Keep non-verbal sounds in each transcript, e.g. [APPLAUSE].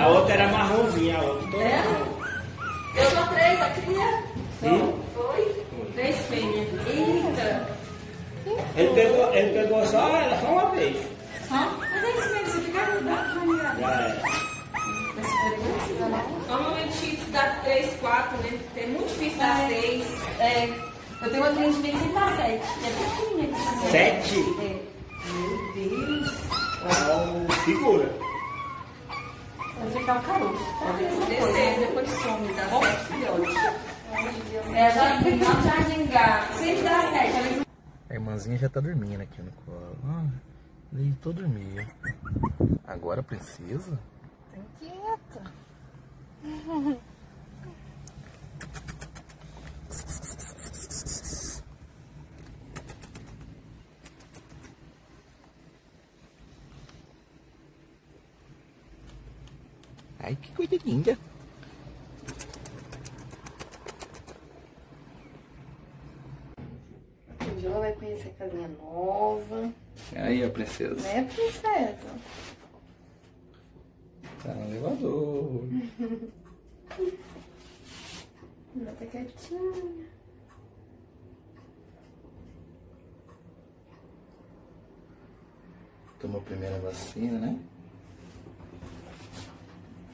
A outra era marronzinha, a outra. Toda É? Eu sou três, a cria? Sim. Foi? Três fêmeas. Eita. Ele pegou, ele pegou só ela só uma vez. Hã? Mas é isso mesmo, você fica grudado, vai me Já era. Normalmente dá três, quatro, né? É muito difícil dar É. seis. É, eu tenho uma cliente que sempre dá sete. É pequenininha que chama. Sete? É. Meu Deus. Ah, figura. Vai ficar o caroço. A mesma Descer, depois some, dá sete. É, já tem jardim gato. Sempre dá sete. Ela A irmãzinha já tá dormindo aqui no colo. Ah, deitou dormir. Agora a princesa? quieta. [LAUGHS] Ai, que coisa linda. Hoje ela vai conhecer a casinha nova. Aí a princesa. Né, princesa? Tá no elevador. [LAUGHS] Ela tá quietinha. Tomou a primeira vacina, né?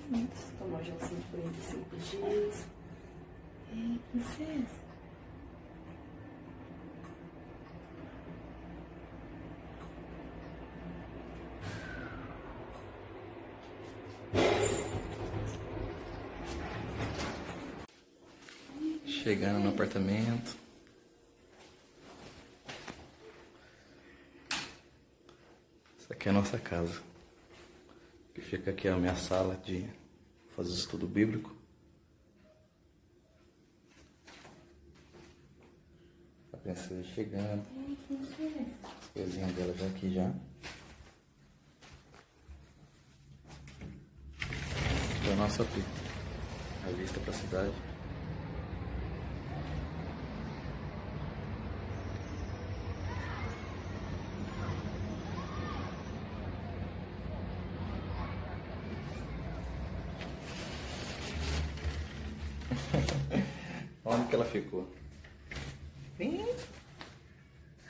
Nossa, tomou já 145 dias. Ei, princesa. Chegando no apartamento. Essa aqui é a nossa casa. Fica aqui a minha sala de fazer estudo bíblico. A princesa chegando. As coisinhas dela já aqui já. Aqui é a nossa pi- a vista pra cidade. Que ela ficou? Ih.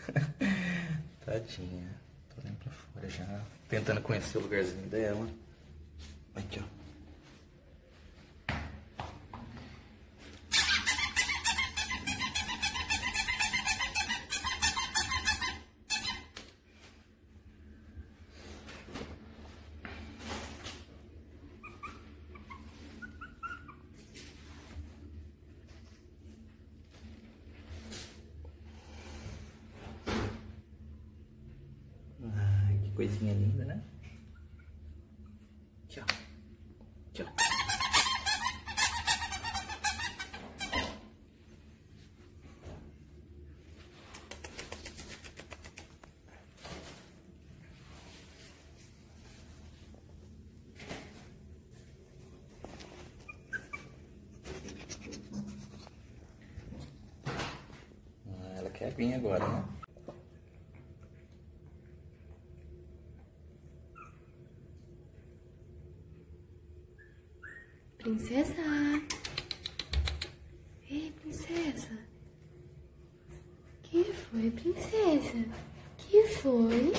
[LAUGHS] Tadinha. Tô olhando pra fora já. Tentando conhecer o lugarzinho dela. Aqui, ó. Ai, que coisinha linda, né? Aqui, ó. Ah, ela quer vir agora, né? Princesa. Ei, princesa. Que foi, princesa? Que foi?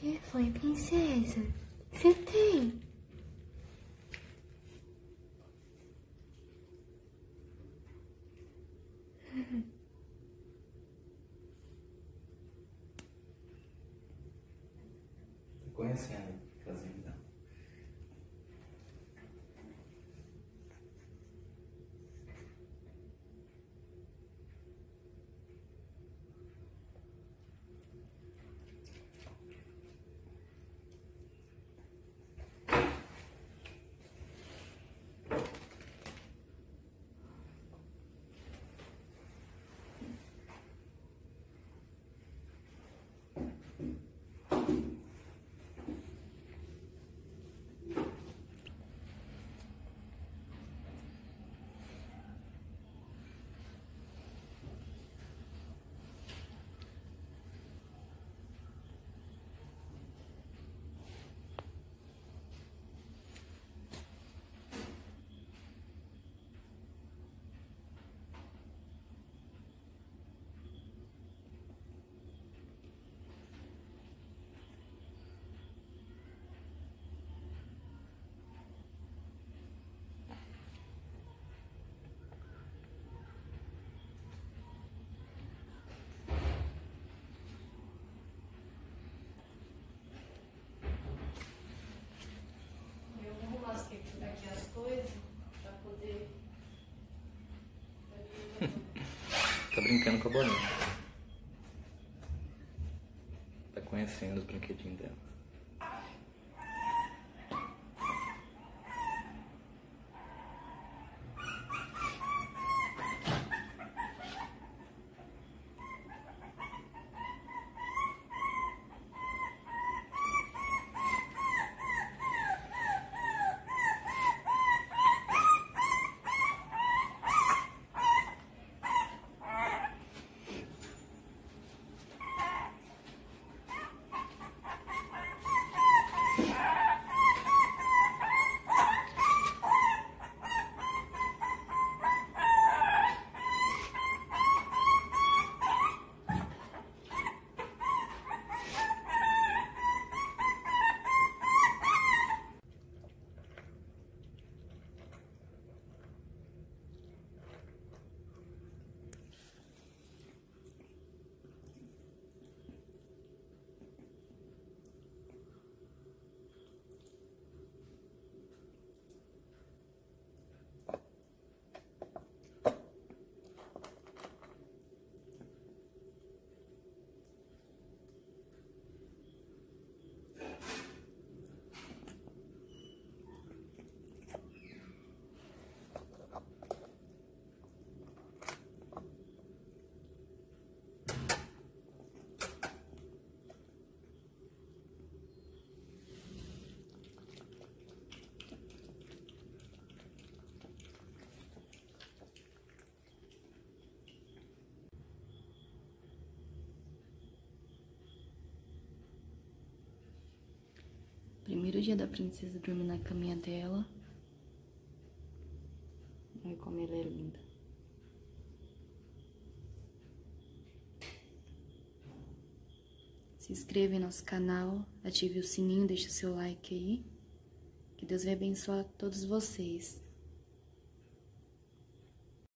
Que foi, princesa? Você tem? Tô conhecendo [LAUGHS] tá brincando com a bolinha. Tá conhecendo os brinquedinhos dela. Primeiro dia da princesa dormir na caminha dela. Olha como ela é linda. Se inscreva em nosso canal, ative o sininho, deixe o seu like aí. Que Deus vai abençoar todos vocês.